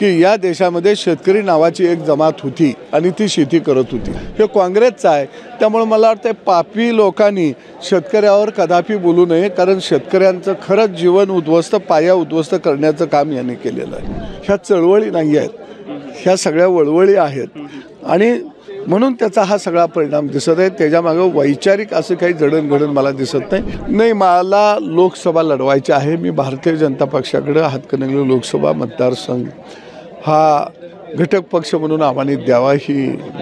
की या देशामध्ये शेतकरी नावाची एक जमात होती आणि ती शेती करत होती. हे काँग्रेसचं आहे. त्यामुळे मला वाटतं पापी लोकांनी शेतकऱ्यावर कदापि बोलू नये कारण शेतकऱ्यांचं खरंच जीवन उद्ध्वस्त पाया उद्ध्वस्त करण्याचं काम यांनी केलेलं आहे. ह्या चळवळी नाही आहेत. ह्या सगळ्या वळवळी आहेत. आणि म्हणून त्याचा हा सगळा परिणाम दिसत आहे. त्याच्यामागं वैचारिक असं काही जडणघडण मला दिसत नाही. नाही मला लोकसभा लढवायची आहे. मी भारतीय जनता पक्षाकडं हातकणंगले लोकसभा मतदारसंघ हा घटक पक्ष म्हणून आव्हानित द्यावा ही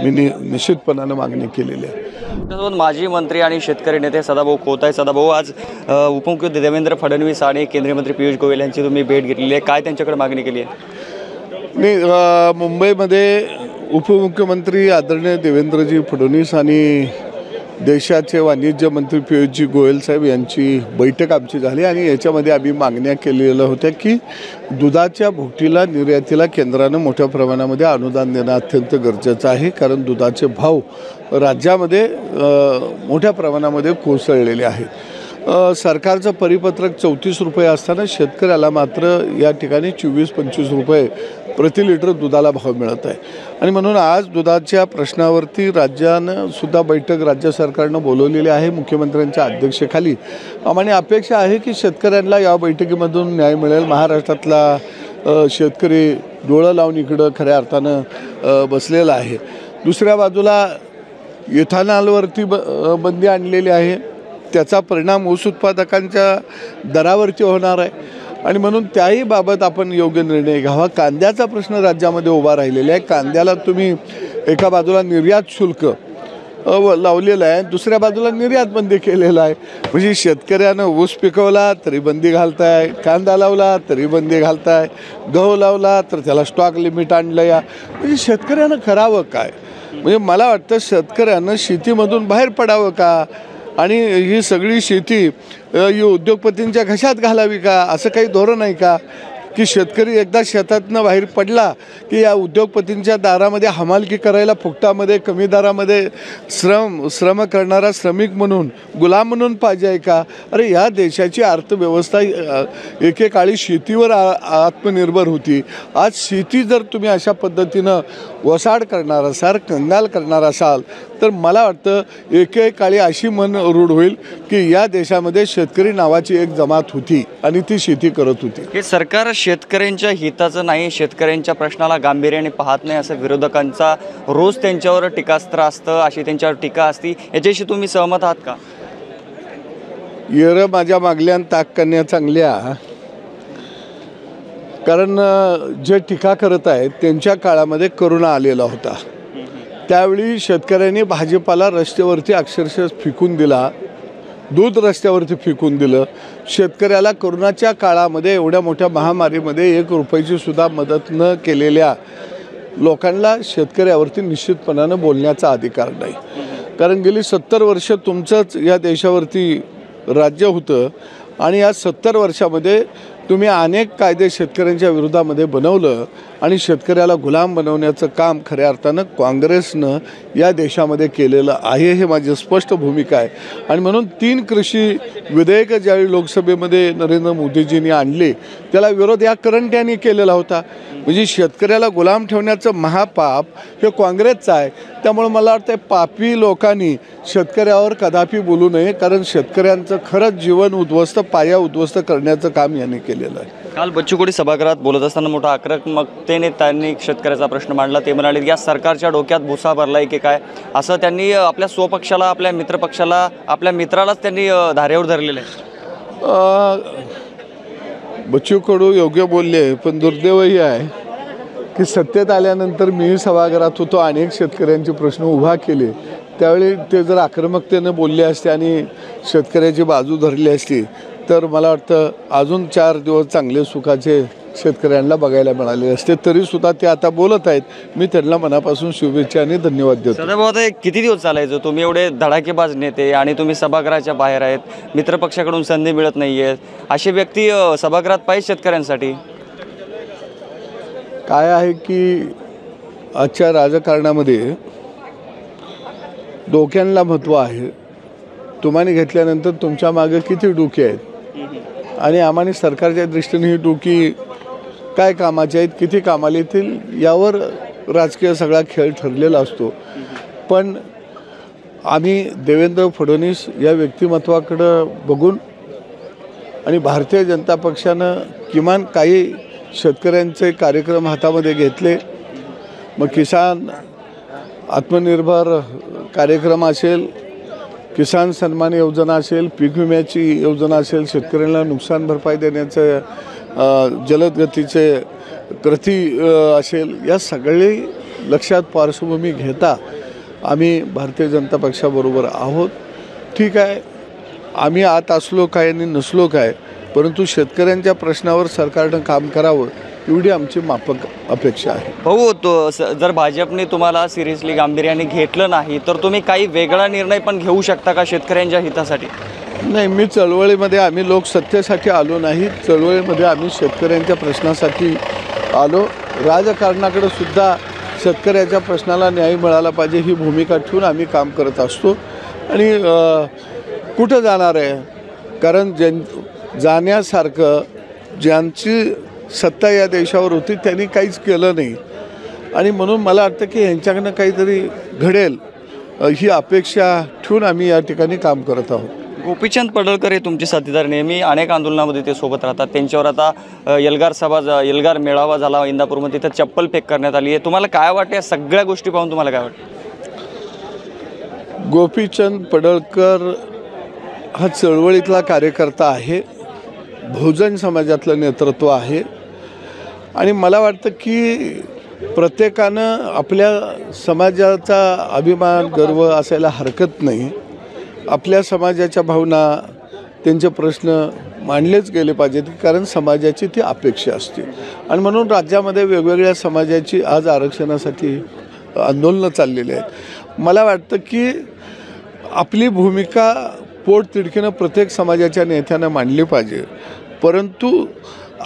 मी नि निश्चितपणानं मागणी केलेली आहे. माजी मंत्री आणि शेतकरी नेते सदाभाऊ खोताय सदाभाऊ आज उपमुख्यमंत्री देवेंद्र फडणवीस आणि केंद्रीय मंत्री पियुष गोयल यांची तुम्ही भेट घेतलेली आहे. काय त्यांच्याकडे मागणी केली आहे? मी मुंबईमध्ये उपमुख्यमंत्री आदरणीय देवेंद्रजी फडणवीस आणि देशाचे वाणिज्य मंत्री पियुषजी गोयल साहेब यांची बैठक आमची झाली आणि याच्यामध्ये आम्ही मागण्या केलेल्या होत्या की दुधाच्या भुकटीला निर्यातीला केंद्रानं मोठ्या प्रमाणामध्ये अनुदान देणं अत्यंत गरजेचं आहे. कारण दुधाचे भाव राज्यामध्ये मोठ्या प्रमाणामध्ये कोसळलेले आहेत. सरकारचं परिपत्रक चौतीस रुपये असताना शेतकऱ्याला मात्र या ठिकाणी चोवीस पंचवीस रुपये प्रति लिटर दुधाला भाव मिळत आहे. आणि म्हणून आज दुधाच्या प्रश्नावरती राज्यानं सुद्धा बैठक राज्य सरकारनं बोलवलेली आहे मुख्यमंत्र्यांच्या अध्यक्षेखाली. आणि अपेक्षा आहे की शेतकऱ्यांना या बैठकीमधून न्याय मिळेल. महाराष्ट्रातला शेतकरी डोळं लावून इकडं खऱ्या अर्थानं बसलेला आहे. दुसऱ्या बाजूला इथानॉलवरती ब बंदी आणलेली आहे. त्याचा परिणाम ऊस उत्पादकांच्या दरावरती होणार आहे. आणि म्हणून त्याही बाबत आपण योग्य निर्णय घ्यावा. कांद्याचा प्रश्न राज्यामध्ये उभा राहिलेला आहे. कांद्याला तुम्ही एका बाजूला निर्यात शुल्क व- लावलेलं आहे. दुसऱ्या बाजूला निर्यात बंदी केलेला आहे. म्हणजे शेतकऱ्यानं ऊस पिकवला तरी बंदी घालताय कांदा लावला तरी बंदी घालताय गहू लावला तर त्याला स्टॉक लिमिट आणलं या म्हणजे शेतकऱ्यानं करावं काय? म्हणजे मला वाटतं शेतकऱ्यानं शेतीमधून बाहेर पडावं का? आणि ही सगळी शेती ही उद्योगपतींच्या घशात घालावी का? असं काही धोरण आहे का? की शेतकरी एकदा शेतातनं बाहेर पडला की या उद्योगपतींच्या दारामध्ये हमालकी करायला फुकटामध्ये कमी दरामध्ये श्रम श्रम करणारा श्रमिक म्हणून गुलाम म्हणून पाहिजे आहे का? अरे या देशाची अर्थव्यवस्था एकेकाळी शेतीवर आ- आत्मनिर्भर होती. आज शेती जर तुम्ही अशा पद्धतीनं वसाड करणार असाल कंगाल करणार असाल तर मला वाटतं एकेकाळी अशी मन रूढ होईल की या देशामध्ये शेतकरी नावाची एक जमात होती आणि ती शेती करत होती. हे सरकार शेतकऱ्यांच्या हिताचं नाही शेतकऱ्यांच्या प्रश्नाला गांभीर्याने पाहत नाही असं विरोधकांचा रोज त्यांच्यावर टीकास्त्र असतं अशी त्यांच्यावर टीका असती. याच्याशी तुम्ही सहमत आहात का? येरं माझ्या मागल्यान ताक कन्या चांगल्या. कारण जे टीका करत आहेत त्यांच्या काळामध्ये करोना आलेला होता. त्यावेळी शेतकऱ्यांनी भाजीपाला रस्त्यावरती अक्षरशः फेकून दिला. दूध रस्त्यावरती फेकून दिलं. शेतकऱ्याला कोरोनाच्या काळामध्ये एवढ्या मोठ्या महामारीमध्ये एक रुपयाची सुद्धा मदत न केलेल्या लोकांना शेतकऱ्यावरती निश्चितपणानं बोलण्याचा अधिकार नाही. कारण गेली सत्तर वर्ष तुमचंच या देशावरती राज्य होतं आणि या सत्तर वर्षामध्ये तुम्ही अनेक कायदे शेतकऱ्यांच्या विरोधामध्ये बनवलं आणि शेतकऱ्याला गुलाम बनवण्याचं काम खऱ्या अर्थानं काँग्रेसनं या देशामध्ये केलेलं आहे हे माझी स्पष्ट भूमिका आहे. आणि म्हणून तीन कृषी विधेयकं ज्यावेळी लोकसभेमध्ये नरेंद्र मोदीजींनी आणले त्याला विरोध या करंट्याने केलेला होता. म्हणजे शेतकऱ्याला गुलाम ठेवण्याचं महापाप हे काँग्रेसचं आहे. त्यामुळे मला वाटतं पापी लोकांनी शेतकऱ्यावर कदापि बोलू नये कारण शेतकऱ्यांचं खरंच जीवन उद्ध्वस्त पाया उद्ध्वस्त करण्याचं काम यांनी केलेलं आहे. काल बच्चू कडू सभागृहात बोलत असताना मोठा आक्रमकतेने त्यांनी शेतकऱ्याचा प्रश्न मांडला. ते म्हणाले या सरकारच्या डोक्यात भुसा भरलाय की काय? असं त्यांनी आपल्या स्वपक्षाला आपल्या मित्रपक्षाला आपल्या मित्रालाच त्यांनी धारेवर धरलेलं आहे. बच्चू कडू योग्य बोलले पण दुर्दैवही आहे की सत्तेत आल्यानंतर मीही सभागृहात होतो अनेक शेतकऱ्यांचे प्रश्न उभा केले. त्यावेळी ते जर आक्रमकतेनं बोलले असते आणि शेतकऱ्याची बाजू धरली असती तर मला वाटतं अजून चार दिवस चांगले सुखाचे शेतकऱ्यांना बघायला मिळाले असते तरीसुद्धा ते आता बोलत आहेत. मी त्यांना मनापासून शुभेच्छा आणि धन्यवाद देतो. सदाभाऊ आता किती दिवस चालायचं? तुम्ही एवढे धडाकेबाज नेते आणि तुम्ही सभागृहाच्या बाहेर आहेत. मित्रपक्षाकडून संधी मिळत नाही आहेत अशी व्यक्ती सभागृहात पाहिजे शेतकऱ्यांसाठी? काय आहे की आजच्या राजकारणामध्ये डोक्यांना महत्त्व आहे. तुम्हाला घेतल्यानंतर तुमच्या मागे किती डोके आहेत? आणि आम्हाला सरकारच्या दृष्टीने ही डोकी काय कामाचे आहेत किती कामाला येतील यावर राजकीय सगळा खेळ ठरलेला असतो. पण आम्ही देवेंद्र फडणवीस या व्यक्तिमत्वाकडं बघून आणि भारतीय जनता पक्षानं किमान काही शेतकऱ्यांचे कार्यक्रम हातामध्ये घेतले. मग किसान आत्मनिर्भर कार्यक्रम असेल किसान सन्मान योजना असेल पीक विम्याची योजना असेल शेतकऱ्यांना नुकसान भरपाई देण्याचं जलदगतीचे जलद गतीचे कृती असेल या सगळे लक्षात पार्श्वभूमी घेता आम्ही भारतीय जनता पक्षाबरोबर आहोत. ठीक आहे आम्ही आत असलो काय आणि नसलो काय परंतु शेतकऱ्यांच्या प्रश्नावर सरकारनं काम करावं एवढी आमची माफक अपेक्षा आहे. भाऊ तो स- जर भाजपने तुम्हाला सिरियसली गांभीर्याने घेतलं नाही तर तुम्ही काही वेगळा निर्णय पण घेऊ शकता का शेतकऱ्यांच्या हितासाठी? नाही मी चळवळीमध्ये आम्ही लोक सत्तेसाठी आलो नाही. चळवळीमध्ये आम्ही शेतकऱ्यांच्या प्रश्नासाठी आलो. राजकारणाकडे सुद्धा शेतकऱ्याच्या प्रश्नाला न्याय मिळाला पाहिजे ही भूमिका ठेवून आम्ही काम करत असतो. आणि अ, कुठं जाणार आहे? कारण ज्यां जाण्यासारखं ज्यांची सत्ता या देशावर होती त्यांनी काहीच केलं नाही. आणि म्हणून मला वाटतं की यांच्याकडनं काहीतरी घडेल ही अपेक्षा ठेवून आम्ही या ठिकाणी काम करत आहोत. गोपीचंद पडळकर हे तुमचे साथीदार नेहमी अनेक आंदोलनामध्ये ते सोबत राहतात. त्यांच्यावर आता अ, एल्गार सभा ज- एल्गार मेळावा झाला इंदापूरमध्ये तिथं चप्पल फेक करण्यात आली आहे. तुम्हाला काय वाटतं? या सगळ्या गोष्टी पाहून तुम्हाला काय वाटतं? गोपीचंद पडळकर हा चळवळीतला कार्यकर्ता आहे. बहुजन समाजातलं नेतृत्व आहे. आणि मला वाटतं की प्रत्येकानं आपल्या समाजाचा अभिमान गर्व असायला हरकत नाही. आपल्या समाजाच्या भावना त्यांचे प्रश्न मांडलेच गेले पाहिजेत कारण समाजाची ती अपेक्षा असते. आणि म्हणून राज्यामध्ये वेगवेगळ्या समाजाची आज आरक्षणासाठी आंदोलनं चाललेली आहेत. मला वाटतं की आपली भूमिका पोट तिडकीनं प्रत्येक समाजाच्या नेत्यानं मांडली पाहिजे. परंतु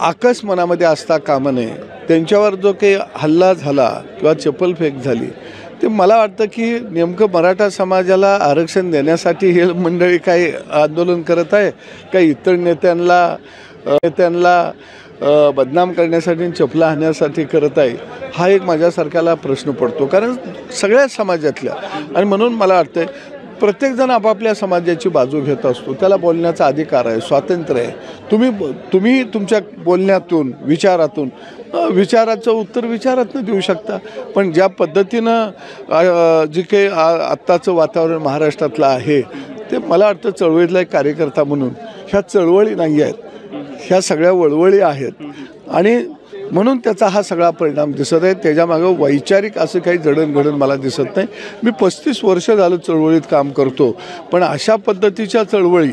आकस मनामध्ये असता कामं नये. त्यांच्यावर जो काही हल्ला झाला किंवा चप्पलफेक झाली ते मला वाटतं की नेमकं मराठा समाजाला आरक्षण देण्यासाठी हे मंडळी काही आंदोलन करत आहे? काही इतर नेत्यांना नेत्यांना बदनाम करण्यासाठी चपला आणण्यासाठी करत आहे? हा एक माझ्यासारख्याला प्रश्न पडतो. कारण सगळ्या समाजातल्या. आणि म्हणून मला वाटतं प्रत्येकजण आपापल्या समाजाची बाजू घेत असतो. त्याला बोलण्याचा अधिकार आहे स्वातंत्र्य आहे. तुम्ही तुम्ही तुमच्या बोलण्यातून विचारातून विचाराचं उत्तर विचारातनं देऊ शकता. पण ज्या पद्धतीनं जे काही आ- आत्ताचं वातावरण महाराष्ट्रातलं आहे ते मला वाटतं चळवळीतला एक कार्यकर्ता म्हणून ह्या चळवळी नाही आहेत. ह्या सगळ्या वळवळी आहेत. आणि म्हणून त्याचा हा सगळा परिणाम दिसत आहे. त्याच्यामागं वैचारिक असं काही जडणघडण मला दिसत नाही. मी पस्तीस वर्ष झालं चळवळीत काम करतो. पण अशा पद्धतीच्या चळवळी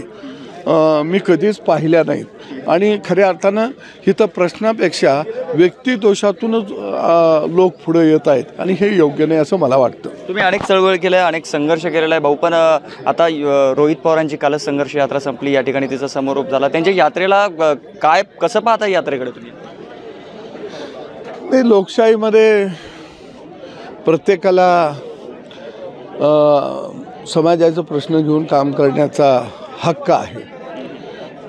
मी कधीच पाहिल्या नाहीत. आणि खऱ्या अर्थानं इथं प्रश्नापेक्षा व्यक्तिदोषातूनच लोक पुढे येत आहेत. आणि हे योग्य नाही असं मला वाटतं. तुम्ही अनेक चळवळ केल्या अनेक संघर्ष केलेला आहे. भाऊ पण आता रोहित पवारांची कालच संघर्ष यात्रा संपली. या ठिकाणी तिचा समारोप झाला. त्यांच्या यात्रेला काय कसं पाहता यात्रेकडे तुम्ही? नाही लोकशाहीमध्ये प्रत्येकाला समाजाचा प्रश्न घेऊन काम करण्याचा हक्क आहे.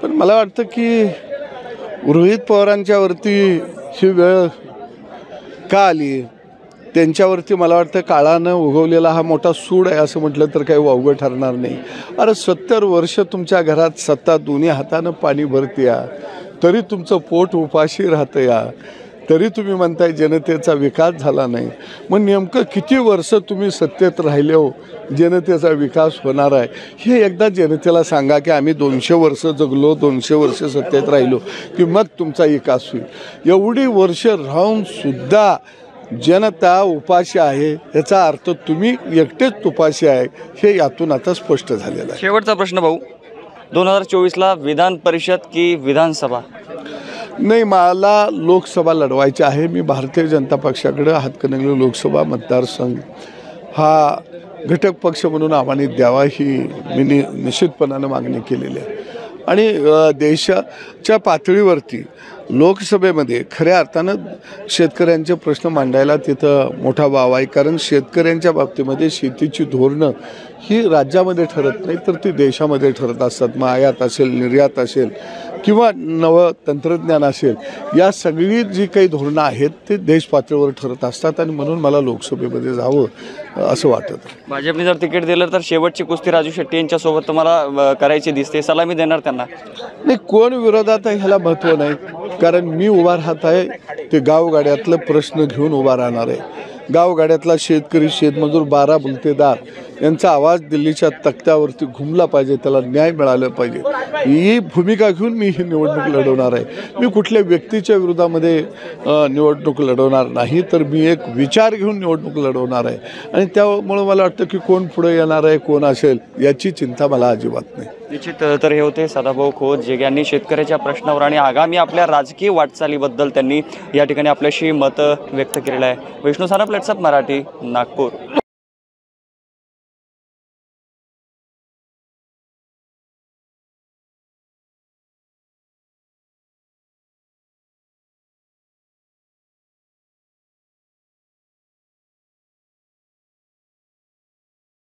पण मला वाटतं की रोहित पवारांच्यावरती ही वेळ का आली? त्यांच्यावरती मला वाटतं काळानं उगवलेला हा मोठा सूड आहे असं म्हटलं तर काही वावगं ठरणार नाही. अरे सत्तर वर्ष तुमच्या घरात सत्ता दोन्ही हातानं पाणी भरते या तरी तुमचं पोट उपाशी राहतं या तरी तुम्ही म्हणताय जनतेचा विकास झाला नाही. मग नेमकं किती वर्ष तुम्ही सत्तेत राहिले हो? जनतेचा विकास होणार आहे. हे एकदा जनतेला सांगा की आम्ही दोनशे वर्ष जगलो दोनशे वर्ष सत्तेत राहिलो की मग तुमचा विकास होईल. एवढी वर्ष राहूनसुद्धा जनता उपाशी आहे याचा अर्थ तुम्ही एकटेच उपाशी आहे हे यातून आता स्पष्ट झालेलं आहे. शेवटचा प्रश्न भाऊ. दोन हजार चोवीसला विधान परिषद की विधानसभा? नाही मला लोकसभा लढवायची आहे. मी भारतीय जनता पक्षाकडं हातकणंगले लोकसभा मतदारसंघ हा घटक पक्ष म्हणून आव्हानित द्यावा ही मी नि निश्चितपणानं मागणी केलेली आहे. आणि देशाच्या पातळीवरती लोकसभेमध्ये खऱ्या अर्थानं शेतकऱ्यांचे प्रश्न मांडायला तिथं मोठा वाव आहे. कारण शेतकऱ्यांच्या बाबतीमध्ये शेतीची धोरणं ही राज्यामध्ये ठरत नाही तर ती देशामध्ये ठरत असतात. मग आयात असेल निर्यात असेल किंवा नवं तंत्रज्ञान असेल या सगळी जी काही धोरणं आहेत ते देश पातळीवर ठरत असतात आणि म्हणून मला लोकसभेमध्ये जावं असं वाटत. भाजपने जर तिकीट दिलं तर शेवटची कुस्ती राजू शेट्टी यांच्यासोबत तुम्हाला करायची दिसते. सलामी देणार त्यांना? नाही कोण विरोधात आहे ह्याला महत्त्व नाही. कारण मी उभा राहत आहे ते गावगाड्यातलं प्रश्न घेऊन उभा राहणार आहे. गावगाड्यातला शेतकरी शेतमजूर बारा बुलतेदार यांचा आवाज दिल्लीच्या तख्त्यावरती घुमला पाहिजे त्याला न्याय मिळाला पाहिजे. ही भूमिका घेऊन मी ही निवडणूक लढवणार आहे. मी कुठल्या व्यक्तीच्या विरोधामध्ये निवडणूक लढवणार नाही तर मी एक विचार घेऊन निवडणूक लढवणार आहे. आणि त्यामुळं मला वाटतं की कोण पुढे येणार आहे कोण असेल याची चिंता मला अजिबात नाही. निश्चित तर हे होते सदाभाऊ खोत जे यांनी शेतकऱ्याच्या प्रश्नावर आणि आगामी आपल्या राजकीय वाटचालीबद्दल त्यांनी या ठिकाणी आपल्याशी मतं व्यक्त केलेलं आहे. विष्णू साना प्लेट्सअप मराठी नागपूर.